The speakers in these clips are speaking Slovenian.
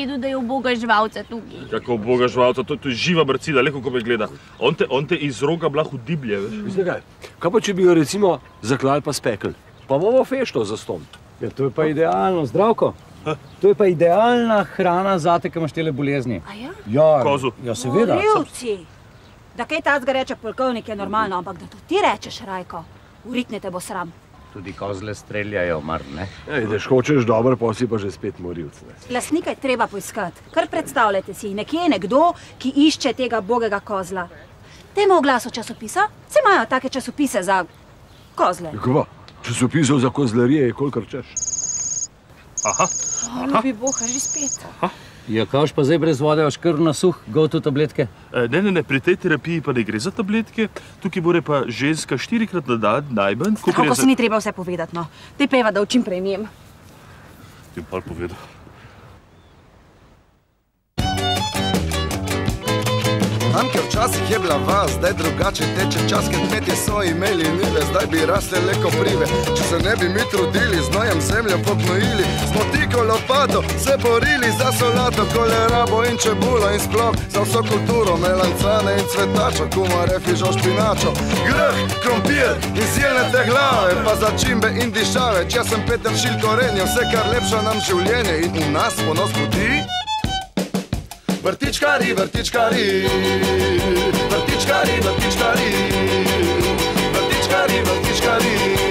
vedel, da je uboga živalca tukaj. Kako boga žvalca, to, to je živa brcila, le kako me gleda. On te, on te iz roga blah udiblje, veš. Veste kaj? Kaj pa, če bi jo recimo zaklali pa spekel? Pa bomo fešto za ston. Ja, to je pa idealno, zdravko. To je pa idealna hrana za te, ki imaš tele bolezni. A ja? Ja, Kozu. Ja, seveda. Morilci! Da kaj tazga reče polkovnik je normalno, ampak da to ti rečeš, Rajko, urikne te bo sram. Tudi kozle streljajo, mar ne? Ej, da hočeš dobro, pa si pa že spet morilc. Ne? Lasnika je treba poiskati. Kar predstavljajte si, nekje je nekdo, ki išče tega bogega kozla. Temu v glasu časopisa, se imajo take časopise za kozle. Kako pa? Časopisov za kozlarije je kolikor češ. Aha, Ljubi boha, že spet. Ja, kaoš pa zdaj brez vode, škrv na suh, gotu tabletke. E, ne, ne, ne, pri tej terapiji pa ne gre za tabletke, tukaj bo pa ženska štirikrat na dan najmanj, ko Kako se ni treba vse povedati, no. Te peva, da učim premijem. Ti pa povedal. Amke včasih je bila vas, zdaj drugače teče čas, ker kmetje so imeli njive, zdaj bi rasle le koprive. Če se ne bi mi trudili, z nojem zemljo pognojili, smo tiko lopato se borili za solato, kolerabo in čebulo in sploh za vso kulturo, melancane in cvetačo, kumare, fižo, špinačo, grh, krompir in zjelnete glave, pa začimbe in dišave. Če sem Peter Šil korenje, vse kar lepša nam življenje in v nas ponos poti. Vrtičkari, vrtičkari, vrtičkari, vrtičkari, vrtičkari, vrtičkari, vrtičkari,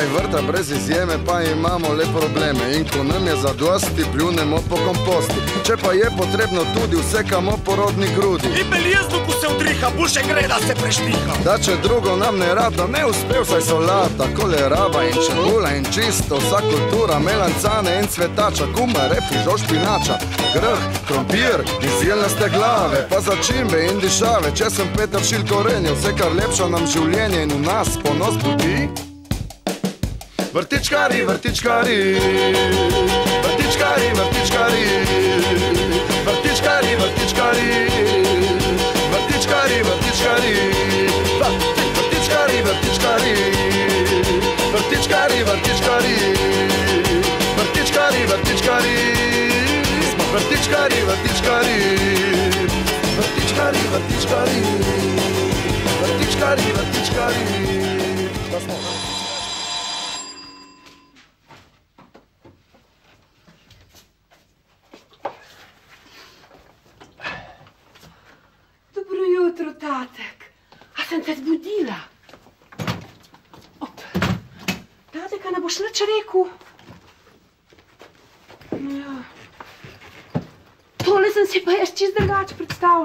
Zunaj vrta brez izjeme pa imamo le probleme. In ko nam je za dosti, pljunemo po komposti Če pa je potrebno tudi vsekamo porodni grudi. In beljezdu, ko se udriha, boljše gre, da se preštiha. Da če drugo nam ne rada, ne uspe vsaj solata Koleraba in čebula in čisto Vsa kultura, melancane in cvetača Kumare, fižo, špinača Grh, krompir in zjelnaste glave Pa začimbe in dišave. Če sem Peter Šil korenje Vse kar lepša nam življenje in v nas ponos budi Въртичкари, въртичкари, въртичкари, въртичкари, въртичкари, въртичкари, въртичкари, въртичкари, въртичкари, въртичкари, въртичкари, въртичкари, въртичкари, въртичкари, въртичкари, въртичкари, въртичкари, въртичкари, въртичкари, въртичкари.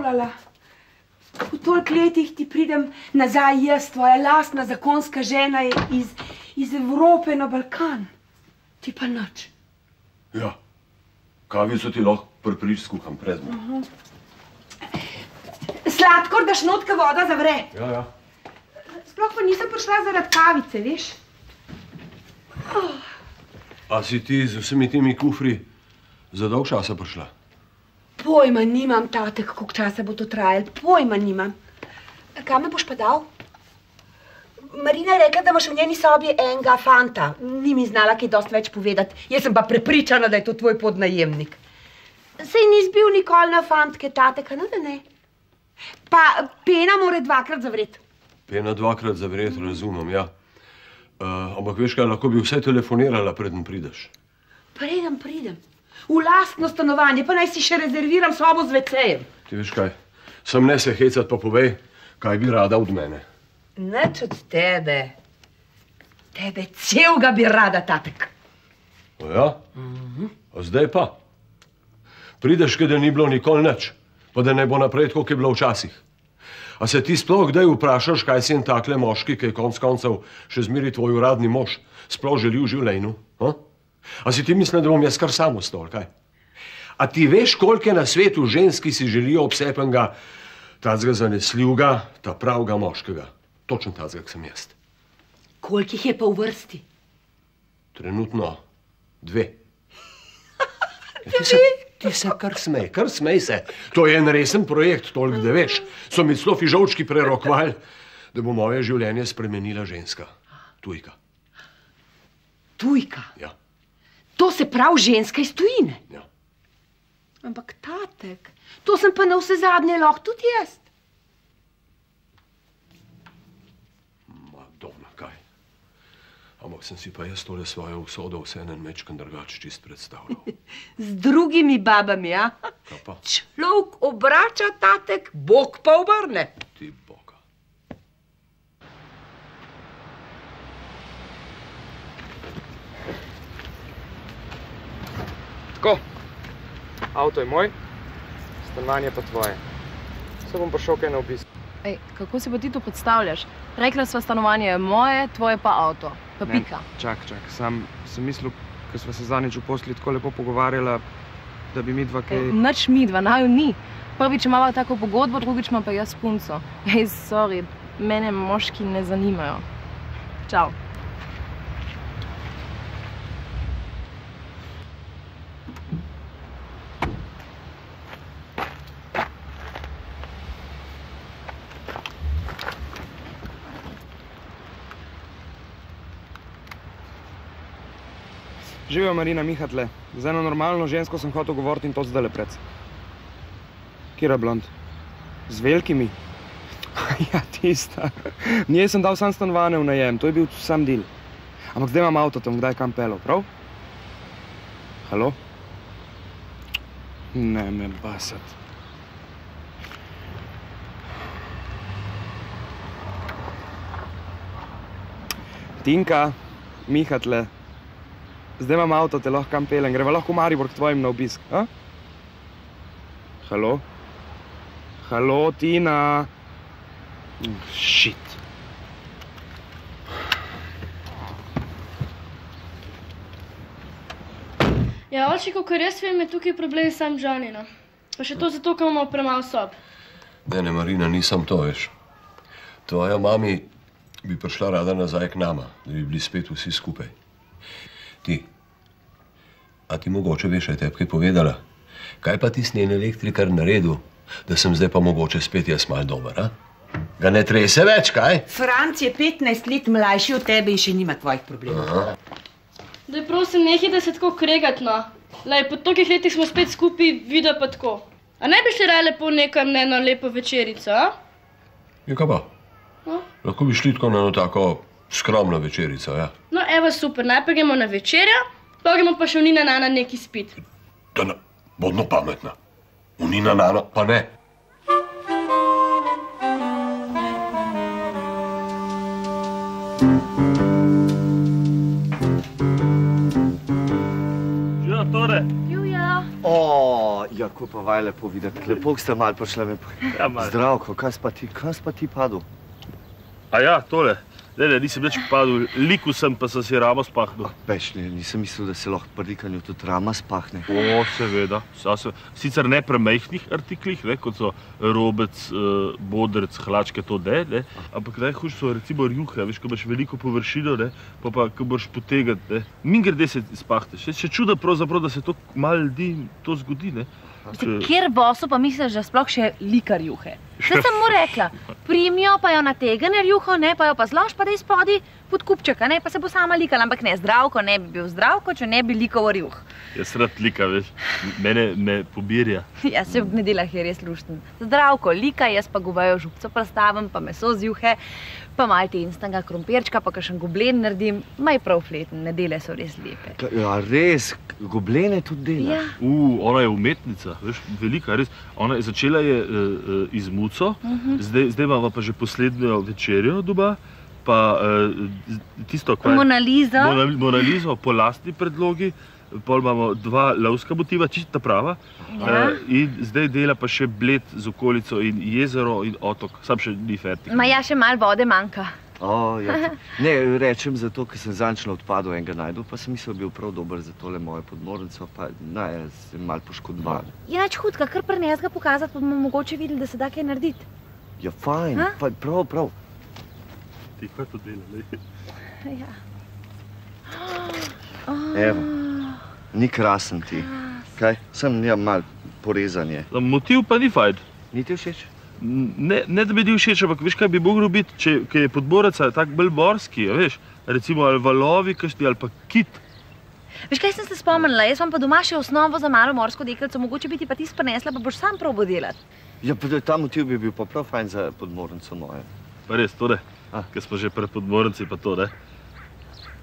Predstavljala. V toliko letih ti pridem nazaj jaz, tvoja lastna zakonska žena iz, iz Evrope na Balkan. Ti pa nič. Ja, kavico ti lahko priprič skuham predmo. Sladkor, daš notka voda zavre. Ja, ja. Sploh pa nisem prišla zaradi kavice, veš? A si ti z vsemi temi kufri za dolg časa prišla? Pojma nimam, tatek, koliko časa bo to trajalo. Pojma nimam. Kam me boš pa dal? Marina je rekla, da imaš v njeni sobi enega fanta. Ni mi znala kaj dosti več povedati. Jaz sem pa prepričana, da je to tvoj podnajemnik. Sej nisi bil nikoli na fantke, tateka, no da ne. Pa pena mora dvakrat zavreti. Pena dvakrat zavret, razumem, ja. Uh, ampak veš kaj, lahko bi vse telefonirala, preden prideš. Preden pridem. V lastno stanovanje, pa naj si še rezerviram sobo z vecejem. Ti veš kaj, sem ne se hecat, pa povej, kaj bi rada od mene. Nič od tebe. Tebe celega bi rada, tatek. O ja? A zdaj pa? Prideš, kaj da ni bilo nikoli nič, pa da ne bo naprej tako, kot je bilo včasih. A se ti sploh kdaj vprašaš, kaj si en takle moški, ki je konc koncev še zmeri tvoj uradni mož, sploh želi v življenju? A? A si ti misliš, da bom jaz kar sam ostal, kaj? A ti veš, koliko je na svetu žensk, ki si želijo obsepenga, tazga zanesljivega, ta pravega moškega? Točen tazga, sem jaz. Koliko jih je pa v vrsti? Trenutno dve. Ja, ti, se, ti se kar smej, kar smej se. To je en resen projekt, toliko da veš. So mi celo fižolčki prerokvali. da bo moje življenje spremenila ženska. Tujka. Tujka. Ja. To se pravi ženska iz tujine. Ja. Ampak tatek, to sem pa na vse zadnje lahko tudi jaz. Madonna, kaj? Ampak sem si pa jaz tole svojo usodo vseeno mečkan drugače čist predstavljal. Z drugimi babami, ja? Kaj pa? Človek obrača tatek, Bog pa obrne. Ti boga. Tako, avto je moj, stanovanje pa tvoje. Se bom prišel kaj na obisk. Ej, kako si pa ti to predstavljaš? Rekla sva, stanovanje je moje, tvoje pa avto. Pa Ne, pika. Čak, čak, sam sem mislil, ker sva se zadnjič v posli tako lepo pogovarjala, da bi mi dva kaj... Ej, Nič mi, dva naju ni. Prvič imava tako pogodbo, drugič ima pa jaz punco. Ej, sorry, mene moški ne zanimajo. Čau. Živijo Marina Mihatle. Z eno normalno žensko sem hotel govoriti in to zdaj pred. Kira blond? Z velikimi? ja, tista. Njej sem dal sam stanovanje v najem, to je bil sam del. Ampak zdaj imam avto tam, kdaj kam pelo, prav? Halo? Ne me basat. Tinka, Mihatle, zdaj imam avto, te lahko kam pelem, greva lahko v Maribor k tvojim na obisk. A? Halo? Halo, Tina? Šit. Ja, oči, kot jaz vem, je tukaj problem sam Johnny. No. Pa še to zato, ker imamo premalo sob. Ne, ne, Marina, nisem to, veš. Tvoja mami bi prišla rada nazaj k nama, da bi bili spet vsi skupaj. Ti, a ti mogoče veš, aj tebi kaj povedala? Kaj pa ti snen elektrikar naredil, da sem zdaj pa mogoče spet jaz mal dober, a? Ga ne trese več, kaj? Franc je 15 let mlajši od tebe in še nima tvojih problemov. Aha. Da je prosim, nehaj da se tako kregat, no. Lej, po tolikih letih smo spet skupaj, video pa tako. A ne bi šli raje lepo nekam na eno lepo večerico, a? Je kaj pa? No. Lahko bi šli tako na eno tako skromno večerico, ja? No, evo, super, najprej gremo na večerjo, pa gremo pa še v Nina Nana neki spit. Da ne, bodno pametna. Unina nana, pa ne. Ja, tore. Juja. O, ja, ko pa vaj lepo videti. Lepo ste mal prišli. Ja, malo. Zdravko, kaj si pa ti, kaj si pa ti padel? A ja, tole. Ne, ne, nisem več padel, liku sem pa sem si ramo spahnil. Veš, ne, nisem mislil, da se lahko pri dikanju tudi rama spahne. O, seveda. Sa se, sicer ne pri majhnih artiklih, ne, kot so robec, uh, bodrc, hlačke, to ne, ne, ampak najhujše so recimo rjuhe, veš, ko imaš veliko površino, ne, pa pa ko moraš potegati, ne, mingrde se spahneš. Še, še čudo pravzaprav, da se to malo ljudi to zgodi, ne. Mislim, Kjer boso pa misliš, da sploh še likar juhe? Saj sem mu rekla, primijo pa jo nategne rjuho, ne pa jo pa zlož, pa da izpodi pod kupček, ne pa se bo sama likala, ampak ne, zdravko ne bi bil zdravko, če ne bi likal rjuh. Jaz rad lika, veš, mene me pobirja. Ja, se v nedeljah je res lušten. Zdravko lika, jaz pa govejo župco predstavim, pa meso z juhe, pa malo tenstanga krompirčka, pa kakšen goblen naredim, maj prav fleten, nedelje so res lepe. Ka- Ja, res, goblene tudi delaš. Ja. U, ona je umetnica, veš, velika, res. Ona je začela je uh, uh, iz muco, Mhm. zdaj, zdaj imamo pa že poslednjo večerjo doma, pa uh, tisto, kar Monalizo. Mona, Monalizo po lastni predlogi, pol imamo dva lovska motiva, čista prava. Ja. Uh, in zdaj dela pa še bled z okolico in jezero in otok, sam še ni fertik. Ma ja, še malo vode manjka. O, ja. Ne, rečem zato, ker sem zanjčno odpadel enega najdu, pa sem mislil, bil prav dober za tole moje podmornico, pa ne, sem mal poškodovan. Je nač hudka, kar prines ga pokazati, pa bomo mogoče videli, da se da kaj narediti. Ja, fajn, A? pa, prav, prav. Ti pa to dela, ne? Ja. Evo, ni krasen ti. Kaj? Sem ja, mal porezanje. Motiv pa ni fajn. Ni ti všeč? Ne, ne da bi bil všeč, ampak veš, kaj bi moglo biti, če ker je podborec tako bolj morski, a veš, recimo ali valovi, kakšni ali pa kit. Veš, kaj sem se spomnila? Jaz vam pa doma še osnovo za malo morsko deklico, mogoče bi ti pa ti sprinesla, pa boš sam probo delati. Ja, pa ta motiv bi bil pa prav fajn za podmornico moje. Pa res, to ne, ker smo že pred podbornici, pa to ne.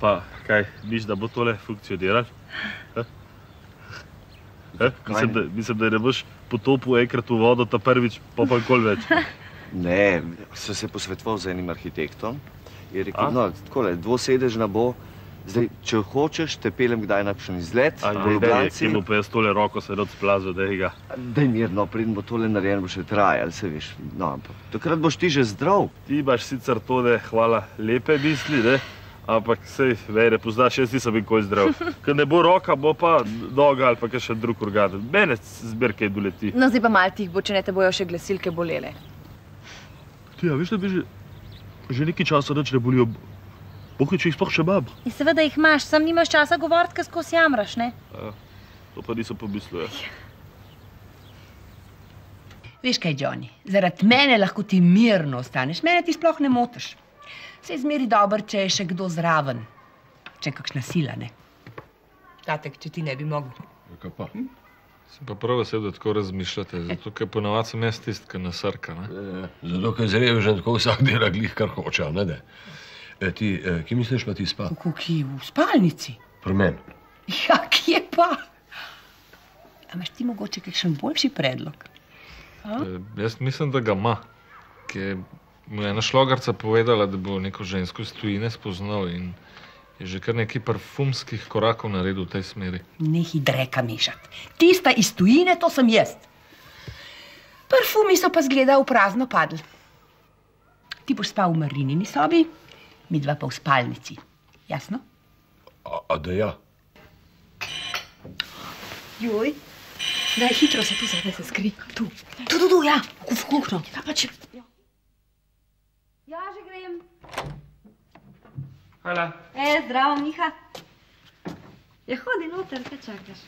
Pa kaj, misliš, da bo tole funkcioniralo? Ha? Mislim, da, mislim, da ne boš potopil enkrat v vodo, ta prvič, pa pa nikoli več. Ne, sem se posvetoval z enim arhitektom. Je rekel, A? no, takole, dvosedežna bo. Zdaj, če hočeš, te pelem kdaj na kakšen izlet. Daj, daj, Ljubljanci. ki mu pa jaz tole roko se rad splazil, da je ga. Daj mirno, preden bo tole narejeno, bo še trajalo, se veš. No, ampak takrat boš ti že zdrav. Ti imaš sicer tole, hvala, lepe misli, ne? Ampak sej, vere, poznaš, jaz nisem nikoli zdrav. Ker ne bo roka, bo pa noga ali pa kakšen drug organ. Mene zberke doleti. No, zdaj pa malo tih bo, če ne te bojo še glasilke bolele. Ti, a veš, da bi že, že nekaj časa nič ne bolijo. Bohe, če jih sploh še imam. In seveda jih imaš, sam nimaš časa govoriti, ker skozi jamraš, ne? A, To pa nisem pomislil. Ja. Veš kaj, Johnny, zaradi mene lahko ti mirno ostaneš, mene ti sploh ne motiš. Se zmeri dobro, če je še kdo zraven, če je kakšna sila, ne. Tatek, če ti ne bi mogel. Kaj pa? Sem pa prav vesel, da tako razmišljate, zato ker ponavadi sem jaz tisti, ki nasrka. Ne? Zato, ker zrevežen tako vsak dela glih, kar hoče, ne da. E, ti, e, ki misliš pa ti spa? V kuki, v spalnici. Pri meni. Ja, kje pa? A imaš ti mogoče kakšen boljši predlog? E, Jaz mislim, da ga ima. Ker mu je ena šlogarca povedala, da bo neko žensko iz tujine spoznal in je že kar nekaj parfumskih korakov naredil v tej smeri. Nehi dreka mešati. Tista iz tujine, to sem jaz. Parfumi so pa zgleda v prazno padli. Ti boš spal v Marinini sobi, mi dva pa v spalnici. Jasno? A, a da ja. Joj, daj hitro se tu zadaj se skri. Tu, tu, tu, tu ja, v kuhno. Ja, pa če... Ja, že grem. Hvala. E, zdravo, Miha. Ja, hodi noter, kaj čakaš?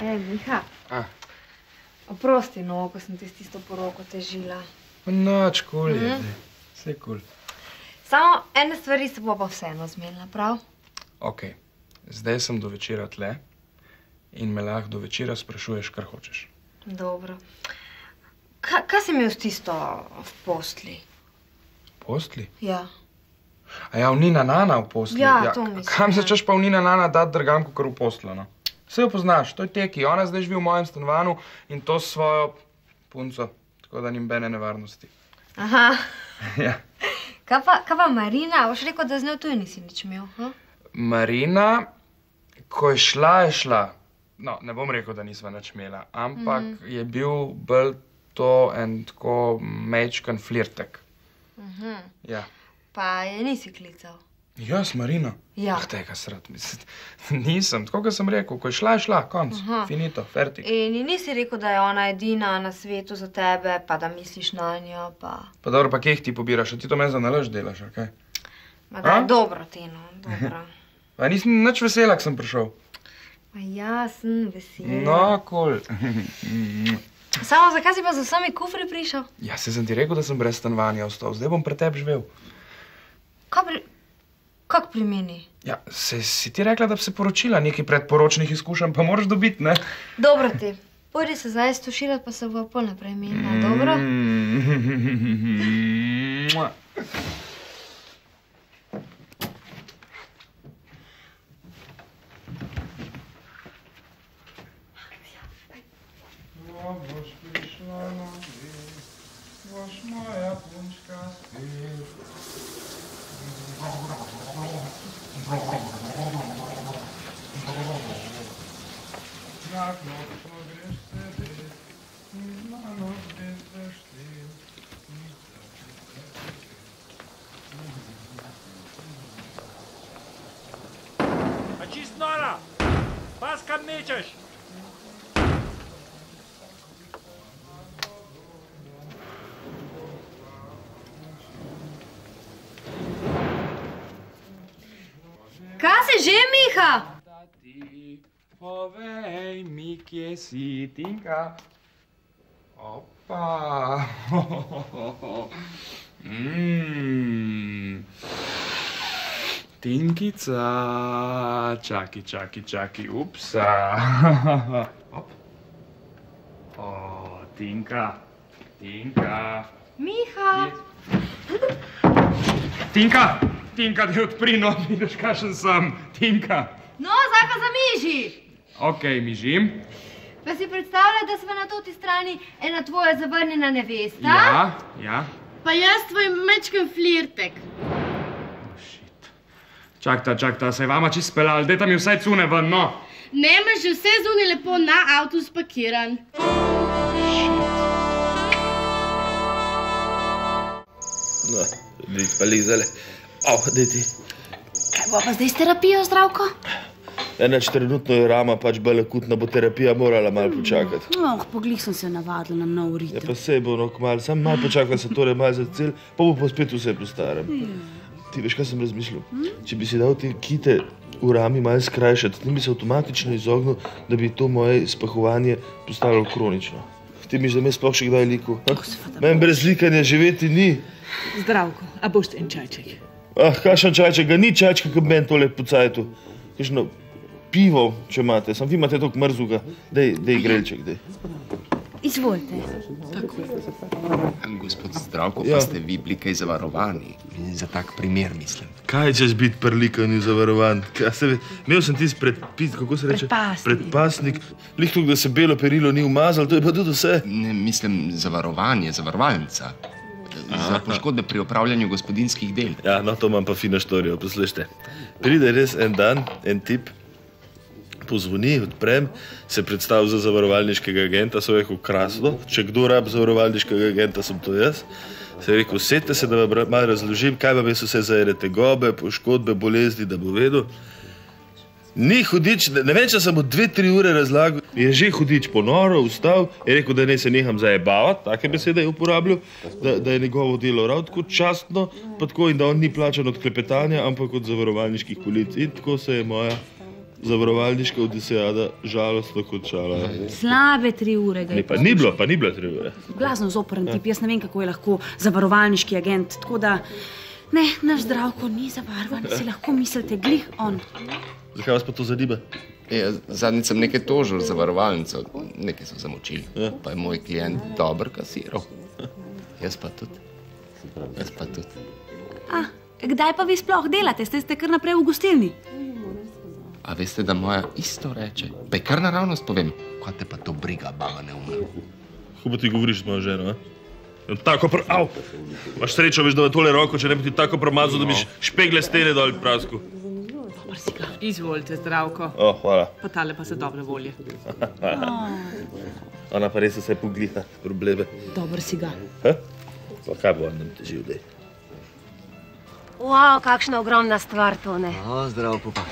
E, Miha. A. Oprosti, no, ko sem ti s tisto poroko težila. Noč, kul je. Mhm. Vse kul. Samo ene stvari se bo pa vseeno zmenila, prav? Ok, zdaj sem do večera tle in me lahko do večera sprašuješ, kar hočeš. Dobro. Ka, kaj si imel s tisto v postli? Postli? Ja. A ja, v Nina Nana v postli. Ja, to mislim, Kam se ja. češ pa v Nina Nana dati drgam, kot v poslo, no? Vse jo poznaš, to je teki. Ona zdaj živi v mojem stanovanju in to s svojo punco, tako da ni bene nevarnosti. Aha. ja. Kaj pa, kaj pa Marina? Boš rekel, da z njo tu nisi nič imel? Ha? Marina, ko je šla, je šla. No, ne bom rekel, da nisva nič imela, ampak Mhm. je bil bolj to en tako mečkan flirtek. Mhm. Ja. Pa je nisi klical. Jaz, Marina. Ja. Ah, tega srd, mislim. Nisem, tako kot sem rekel, ko je šla, je šla, konc. Aha. Finito, fertik. In nisi rekel, da je ona edina na svetu za tebe, pa da misliš na njo, pa... Pa dobro, pa kje jih ti pobiraš, a ti to meni za nalaž delaš, ali kaj? Ma da, dobro, Tino, dobro. Pa nisem nič vesela, ko sem prišel. Ma ja, sem vesela. No, kul. Samo zakaj si pa z vsemi kufri prišel? ja, se sem ti rekel, da sem brez stanovanja ostal, zdaj bom pri tebi živel. Kaj pri... Kak pri meni? Ja, se, si ti rekla, da bi se poročila, nekaj predporočnih izkušenj pa moraš dobiti, ne? Dobro ti. Pojdi se zdaj stuširati, pa se bo pol naprej menila, dobro? Mua. A čist nora! Pas kam mečeš? Kaj se že, Miha? Povej mi, kje si, Tinka. Opa. Mm. Tinkica, čakaj, čakaj, čakaj, upsa. Op. O, Tinka, Tinka. Miha! Tinka, Tinka, da odpri, no, vidiš, kakšen sem. Tinka. No, zdaj pa zamiži! Ok, mižim. Pa si predstavlja, da smo na toti strani ena tvoja zavrnjena nevesta? Ja, ja. Pa jaz tvoj mečken flirtek. Čakta, čakta, se je vama čist spelal, dajte mi vsaj cune ven, no. Ne, imaš že vse zunaj lepo na avtu spakiran. No, vi pa lizale. Oh, daj ti. Kaj bo pa zdaj s terapijo, zdravko? Enač trenutno je rama pač bolj akutna, bo terapija morala malo počakati. Oh, poglih sem se navadila na nov Ja, ritem. pa sej bo no kmalu, sam malo počakaj se torej malo za cel, pa bo pa spet vse po starem. Ti veš, kaj sem razmišljal? Če bi si dal te kite v rami malo skrajšati, s tem bi se avtomatično izognil, da bi to moje spahovanje postalo kronično. Ti misliš, da me sploh še kdaj liku? Meni brez likanja živeti ni. Zdravko, a boš en čajček? Ah, kakšen čajček, ga ni čajčka, ki meni tole po cajtu. Kakšno pivo, če imate, sam vi imate toliko mrzuga. Dej, dej grelček, dej. Izvolite. Gospod Zdravko, Ja. pa ste vi bili kaj zavarovani. Za tak primer mislim. Kaj češ biti prlikan zavarovan? Kaj se Imel sem tisti predpis, kako se reče? Predpasnik. Predpasnik. Lih tukaj, da se belo perilo ni umazalo, to je pa tudi vse. Ne, mislim, zavarovanje, zavarovalnica. Za poškodbe pri opravljanju gospodinskih del. Ja, no, to imam pa fino štorijo, poslušajte. Pride res en dan, en tip, pozvoni, odprem, se predstavi za zavarovalniškega agenta, so rekel krasno, če kdo rab zavarovalniškega agenta, sem to jaz. Se je rekel, sedite se, da vam malo razložim, kaj vam jaz vse zajerete, gobe, poškodbe, bolezni, da bo vedel. Ni hudič, ne, ne vem, če sem mu dve, tri ure razlagal. Je že hudič ponoro, vstal, je rekel, da ne se neham zajebavati, take besede je uporabljal, da, da je njegovo delo ravno tako častno, pa tako in da on ni plačan od klepetanja, ampak od zavarovalniških polic. In tako se je moja zavarovalniška odisejada žalostno končala. Slabe tri ure ga Ne, je pa ni bilo, pa ni bilo tri ure. Blazno zoprn tip, jaz ne vem, kako je lahko zavarovalniški agent. Tako da, ne, naš zdravko ni zavarovan, si lahko mislite, glih on. Zakaj vas pa to zanima? Ja, zadnjič sem nekaj tožil zavarovalnico, nekaj so zamočili. Ja. Pa je moj klient dober kasiral. Jaz pa tudi. Jaz pa tudi. A, kdaj pa vi sploh delate? Ste, ste kar naprej v gostilni? A veste, da moja isto reče? Pa je kar naravnost povem, kaj te pa to briga, baba neumna. Kako pa ti govoriš s mojo ženo? A? Tako pr... Au! Imaš srečo, veš, da je tole roko, če ne bi ti tako premazal, da bi š- špegle stene dol prasko. Izvolite, zdravko. O, hvala. Pa tale pa se dobre volje. Ona pa res vse pogleda, probleme. Dober si ga. Ha? Pa kaj bo on nam težil, dej? Wow, kakšna ogromna stvar to ne. O, zdravo, pupa.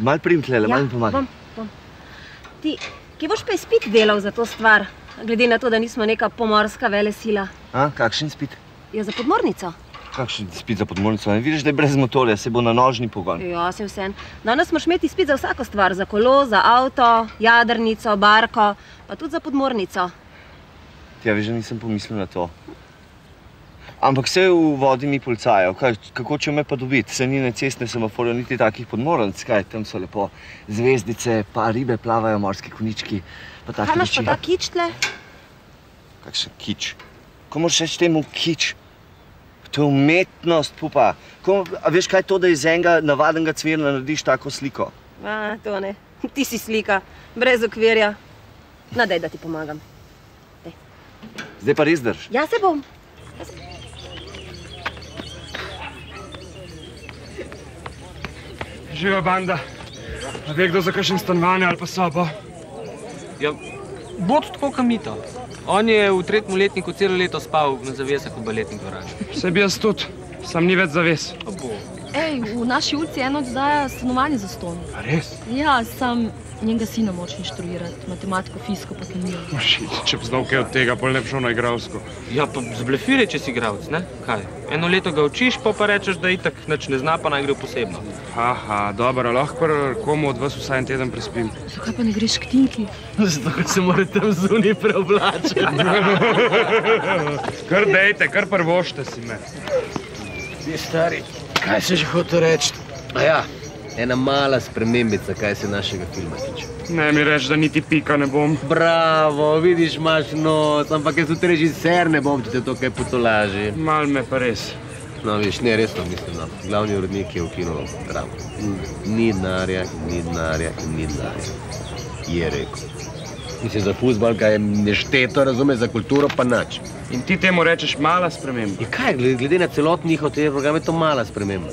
Mal prim tlele, mal mi pomagaj. bom, bom. Ti, ki boš pa izpit delal za to stvar, glede na to, da nismo neka pomorska vele sila. A, kakšen spit? Je za podmornico. Kakšen spit za podmornico? Ne vidiš, da je brez motorja, se bo na nožni pogon. Ja, se vse. Danes smo imeti izpit za vsako stvar, za kolo, za avto, jadrnico, barko, pa tudi za podmornico. Ja, veš, da nisem pomislil na to. Ampak vse v vodi ni policajev, kaj, kako če me pa dobiti? Se ni ne cestne semaforje, niti takih podmornic, kaj, tam so lepo zvezdice, pa ribe plavajo, morski konički, pa take Kaj imaš pa ta kič tle? Kakšen kič? Ko moraš reči temu kič? To je umetnost, pupa. Ko, a veš kaj je to, da iz enega navadnega cvirna narediš tako sliko? A, to ne. Ti si slika, brez okvirja. Nadej, da ti pomagam. Zdaj pa res drž. Ja, se bom. Živa banda. A ve kdo za kakšen stanovanje ali pa sobo? Ja, bod tako kamito. On je v tretjem letniku celo leto spal na zavesah v baletni dvorani. Vse bi jaz tudi, sam ni več zaves. Pa bo. Ej, v naši ulici eno oddaja stanovanje za ston. Res? Ja, sam njenega sina moč inštruirati, matematiko, fiziko pa kemijo. Šit, če bi znal kaj od tega, pol ne bi šel na igralsko. Ja, pa zblefiraj, če si igralec, ne? Kaj? Eno leto ga učiš, pa pa rečeš, da itak nič ne zna, pa naj gre v posebno. Aha, dobro, lahko komu od vas vsaj en teden prespim. Zakaj pa ne greš k Tinki? Zato, ker se mora tam zunaj preoblačiti. kar dejte, kar prvošte si me. Ti stari, kaj si že hotel reči? A ja, ena mala spremembica, kaj se našega filma tiče. Ne mi reči, da niti pika ne bom. Bravo, vidiš, imaš nos, ampak jaz tudi režiser ne bom, če te to kaj potolaži. Mal me pa res. No, veš, ne, resno mislim, no. glavni urednik je ukinul dramo. Ni denarja, ni denarja in ni denarja. Je rekel. Mislim, za futbol ga je nešteto, razume, za kulturo pa nič. In ti temu rečeš mala sprememba? Ja, kaj, glede, na celotni njihov TV program je to mala sprememba.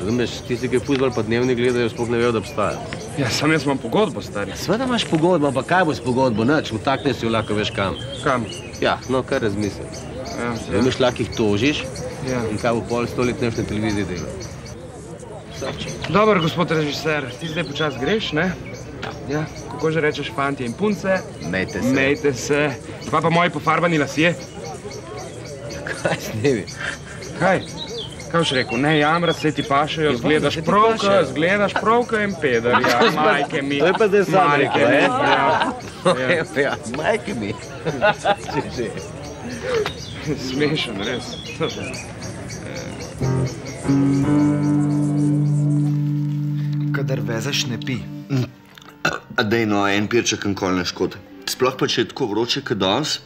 Razumeš, tisti, ki futbol pa dnevni gledajo, sploh ne vejo, da obstaja. Ja, sam jaz imam pogodbo, stari. Sveda imaš pogodbo, ampak kaj bo s pogodbo? Nič, vtakne si jo lahko veš kam. Kam? Ja, no, kar razmisli. Ja, Veš, lahko jih tožiš Ja. in kaj bo pol sto let neš na televiziji dela. Dobro, gospod režiser, ti zdaj počas greš, ne? Ja, kako že rečeš, fantje in punce? Mejte se. Mejte se. Pa pa moji pofarbani lasje? Kaj s njimi? Kaj? Kaj boš rekel, ne jamra, se ti pašejo, Ja, zgledaš pravka, pašejo. zgledaš pravka in peder, ja, To je pa- majke mi. to je pa zdaj sam majke rekel, mi? Ja, ja. Ja, majke mi. Smešen, res. Kadar vezeš, ne pi. A dej no, en pirček nikoli ne škodi. Sploh pa če je tako vroče, kot danes,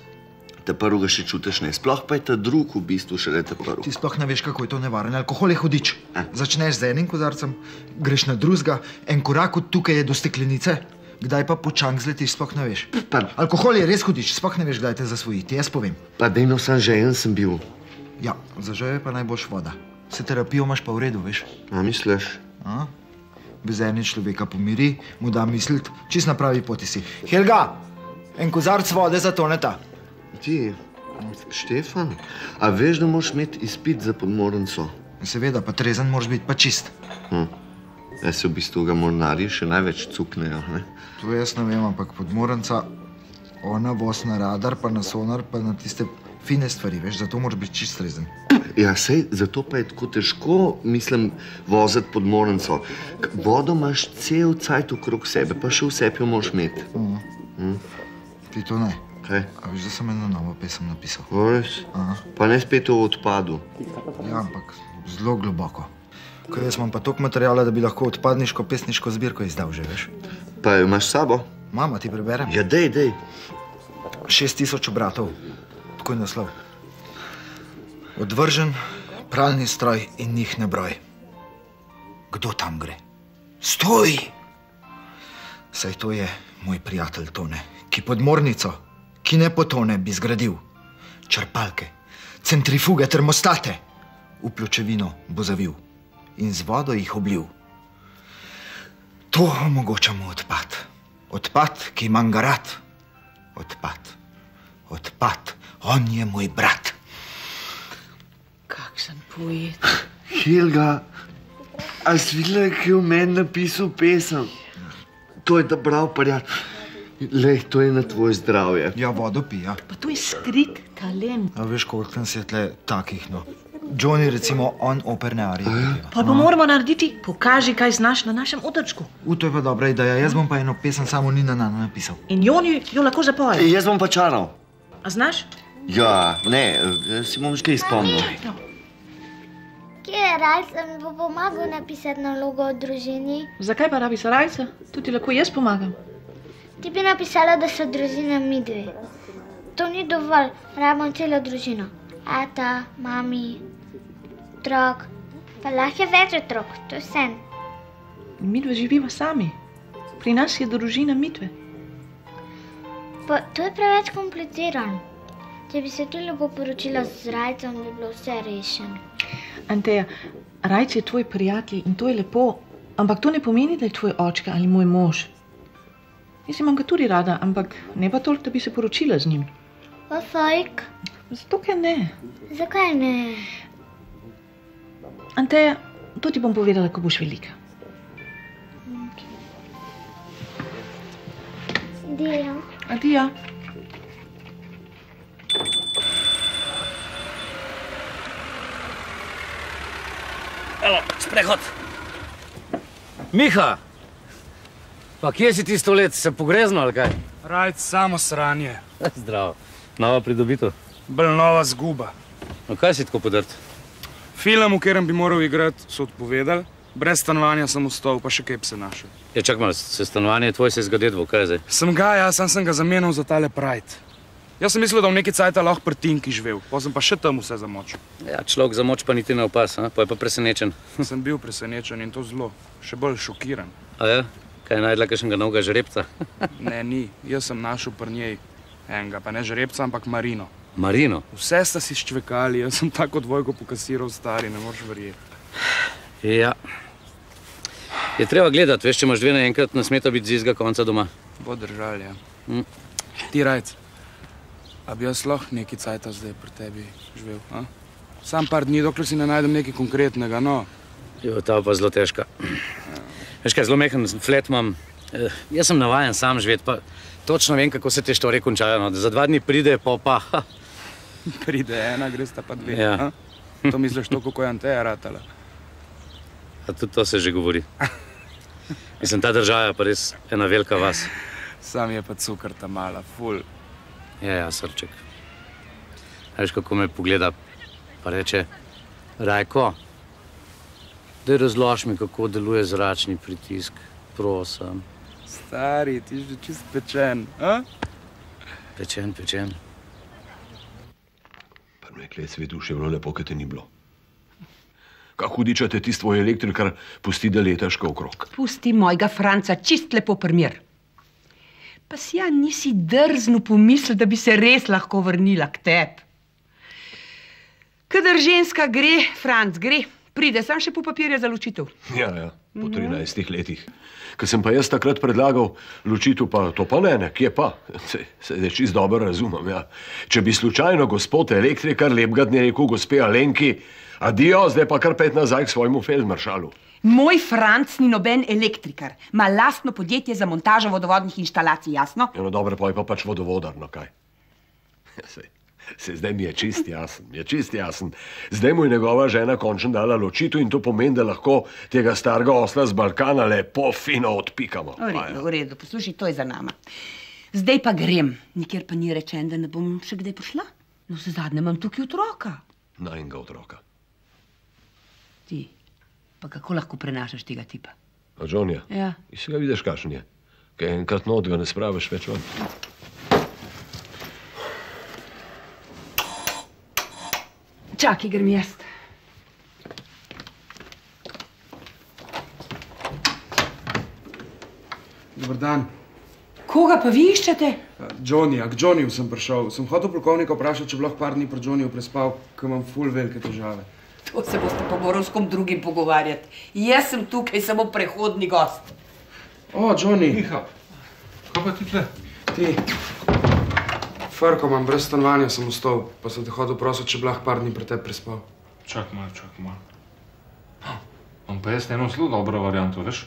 ta prvega še čutiš ne. Sploh pa je ta drug v bistvu šele ta prvi. Ti sploh ne veš, kako je to nevarno. Alkohol je hudič. Začneš z enim kozarcem, greš na drugega, en korak od tukaj je do steklenice, kdaj pa počang zletiš, sploh ne veš. Alkohol je res hudič, sploh ne veš, kdaj te zasvojiti, jaz povem. Pa dej no, sam že en sem bil. Ja, za že je pa najboljš voda. Se terapijo imaš pa v redu, veš. A misliš? A? Bezenje človeka pomiri, mu da misliti, čist na pravi poti si. Helga, en kozarc vode za toneta. Ti, Štefan, a veš, da moraš imeti izpit za podmorenco? Seveda, pa trezen moraš biti pa čist. Hm. Jaz se v bistvu ga mornarji še največ cuknejo. Ne? To jaz ne vem, ampak podmorenca, ona voz na radar, pa na sonar, pa na tiste fine stvari, veš, zato moraš biti čist trezen. Ja, sej, zato pa je tako težko, mislim, voziti podmorenco. K- Vodo imaš cel cajt okrog sebe, pa še vse jo moraš imeti. Mhm. Hm? Ti to ne. Kaj? A veš, da sem eno novo pesem napisal. Res? Aha. Pa ne spet o odpadu. Ja, ampak zelo globoko. Ko jaz imam pa toliko materijala, da bi lahko odpadniško pesniško zbirko izdal že, veš. Pa jo imaš s sabo? Mama, ti preberem. Ja, dej, dej. Šest tisoč obratov. Tako je naslov. Odvržen pralni stroj in njih ne broj. Kdo tam gre? Stoj! Saj to je moj prijatelj Tone, ki podmornico, ki ne potone, bi zgradil. Črpalke, centrifuge, termostate, v pločevino bo zavil in z vodo jih oblil. To omogoča mu odpad. Odpad, ki imam ga rad. Odpad, odpad, on je moj brat. Kakšen poet. Helga, a si videla, ki je v meni napisal pesem? To je ta prav prijatelj. Lej, to je na tvoje zdravje. Ja, vodo pija. Pa to je skrit talent. A veš, koliko tam je tle takih, no. Johnny, recimo, on operne arije. peva. Pa pa moramo narediti, pokaži, kaj znaš na našem odrčku. U, to je pa dobra ideja. Jaz bom pa eno pesem samo Nina Nana napisal. In Joni jo lahko zapoje. Jaz bom pa čaral. A znaš? Ja, ne, si bom še izpomnil. Kje je raj, da mi bo pomagal napisati nalogo o družini? Zakaj pa rabi sarajca? Tudi lahko jaz pomagam. Ti bi napisala, da so družina mi dve. To ni dovolj, rabimo celo družino. Ata, mami, otrok, pa lahko je več otrok, to je vse. Mi dve živiva sami. Pri nas je družina mitve. Pa to je preveč komplicirano. Če bi se tu lepo poročila z rajcem, bi bilo vse rešeno. Anteja, Rajc je tvoj prijatelj in to je lepo, ampak to ne pomeni, da je tvoj očka ali moj mož. Jaz imam ga tudi rada, ampak ne pa toliko, da bi se poročila z njim. Osojk, Zato, ker ne. zakaj ne? Anteja, To ti bom povedala, ko boš velika. Dio. Adijo. Elo, sprehod. Miha! Pa kje si ti sto let, se pogrezno ali kaj? Rajc samo sranje. Zdravo. Nova pridobitev. Bolj nova zguba. No kaj si tako podrt? Film, v katerem bi moral igrati, so odpovedali. Brez stanovanja sem ostal, pa še bi se našel. Ja, čak malo, se stanovanje tvoje se je zgadetvo, kaj je zdaj? Sem ga, ja, sam sem ga zamenjal za tale Pride. Jaz sem mislil, da v neki cajt lahko pri Tinki živel, pa sem pa še tam vse zamočil. Ja, človek za moč pa niti ne opas, a? pa je pa presenečen. sem bil presenečen in to zelo, še bolj šokiran. A ja? Kaj je najdla kakšnega novega žrebca? ne, ni, jaz sem našel pri njej enega, pa ne žrebca, ampak Marino. Marino? Vse sta si ščvekali, jaz sem tako dvojko pokasiral stari, ne moreš verjeti. Ja. Je treba gledati, veš, če imaš dve naenkrat, ne smeta biti z izga konca doma. Bo držali, ja. Mm. Ti rajc, a bi jaz lahko neki cajta zdaj pri tebi živel, a? Sam par dni, dokler si ne najdem nekaj konkretnega, no. Jo, ta pa zelo težka. Veš kaj, zelo mehen flet imam. Eh, jaz sem navajen sam živeti, pa točno vem, kako se te štorije končajo. No. Za dva dni pride, pa pa. Ha. Pride ena, gre sta pa dve. Ja. a? To misliš to, kako je Anteja ratala? A tudi to se že govori. Mislim, ta država je pa res ena velika vas. Sam je pa cukr ta mala, ful. Ja, ja, srček. Veš, kako me pogleda, pa reče, Rajko, da razloži mi, kako deluje zračni pritisk, prosim. Stari, ti si že čist pečen, a? Pečen, pečen. Pa me klet svetu še bilo lepo, ker te ni bilo. Kako hudiča te tisto tvoj elektrikar pusti, da letaš okrog. Pusti mojega Franca čist lepo primer. Pa si ja nisi drznil pomisliti, da bi se res lahko vrnila k tebi. Kadar ženska gre, Franc gre, pride sam še po papirje za ločitev. Ja, ja, po Mhm. 13 letih. Ker sem pa jaz takrat predlagal ločitev, pa to pa ne, ne, kje pa? Se, se zdaj čist dobro razumem, ja. Če bi slučajno gospod elektrikar lepega dne rekel gospe Alenki, adijo, zdaj pa kar pet nazaj k svojemu feldmaršalu. Moj Franc ni noben elektrikar, ima lastno podjetje za montažo vodovodnih inštalacij, jasno? Ja, no dobro, pa je pa pač vodovodar, no kaj. Sej, sej zdaj mi je čist jasen, je čist jasen. Zdaj mu je njegova žena končno dala ločitev in to pomeni, da lahko tega starega osla z Balkana lepo fino odpikamo. V redu, v redu, poslušaj, to je za nama. Zdaj pa grem, nikjer pa ni rečen, da ne bom še kdaj prišla. No, vse zadnje imam tukaj otroka. Najnega otroka. Ti, pa kako lahko prenašaš tega tipa? A Johnja? Ja. In si ga vidiš, kakšen je. Kaj enkrat not ga ne spraviš več ven. Čakaj, grem jaz. Dobar dan. Koga pa vi iščete? Johnnyja, k Johnnyju sem prišel. Sem hotel polkovnika vprašati, če bi lahko par dni pri Johnnyju prespal, ker imam ful velike težave. To se boste pa moral s kom drugim pogovarjati. Jaz sem tukaj samo prehodni gost. O, Johnny. Miha, kaj pa ti tle? Ti. Farko imam, brez stanovanja sem ostal, pa sem te hodil prositi, če bi lahko par dni pri tebi prespal. Čak malo, čak malo. Imam pa jaz eno zelo dobro varianto, veš?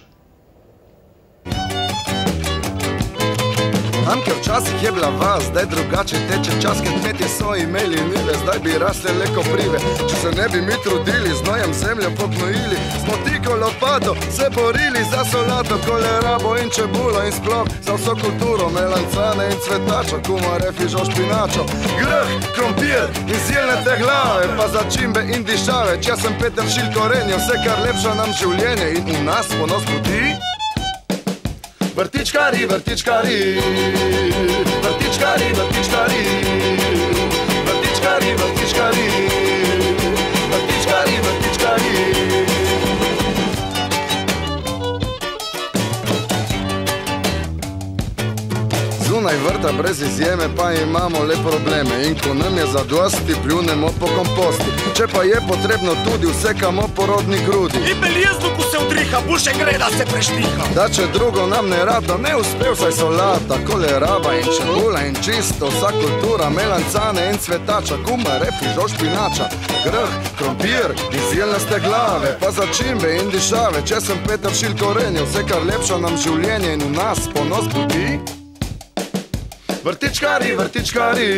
Amke včasih je bila vas, zdaj drugače teče čas, ker kmetje so imeli njive, zdaj bi rasle le koprive. Če se ne bi mi trudili, z nojem zemljo pognojili, smo tiko lopato se borili za solato, kolerabo in čebulo in sploh za vso kulturo, melancane in cvetačo, kumare, fižo, špinačo, grh, krompir in silne glave, pa začimbe in dišave. Če sem Peter Šil korenje, vse kar lepša nam življenje in v nas ponos budi. Vrtičkari, vrtičkari, vrtičkari, vrtičkari, vrtičkari, vrtičkari, vrtičkari, vrtičkari. Zunaj vrta brez izjeme pa imamo le probleme. In ko nam je zadosti, pljunemo po komposti. Če pa je potrebno tudi vsekamo porodni grudi. In beljezno, ko se udriha, buše gre, da se preštiha. Da če drugo nam ne rada, ne uspe vsaj solata Koleraba in čebula in čisto Vsa kultura, melancane in cvetača Kuma, repi, žož, špinača Grh, krompir in zilnaste glave Pa začimbe in dišave. Če sem Peter Šil korenje Vse kar lepša nam življenje in v nas ponos budi Vërti çkari, vërti çkari